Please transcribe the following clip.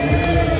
Amen.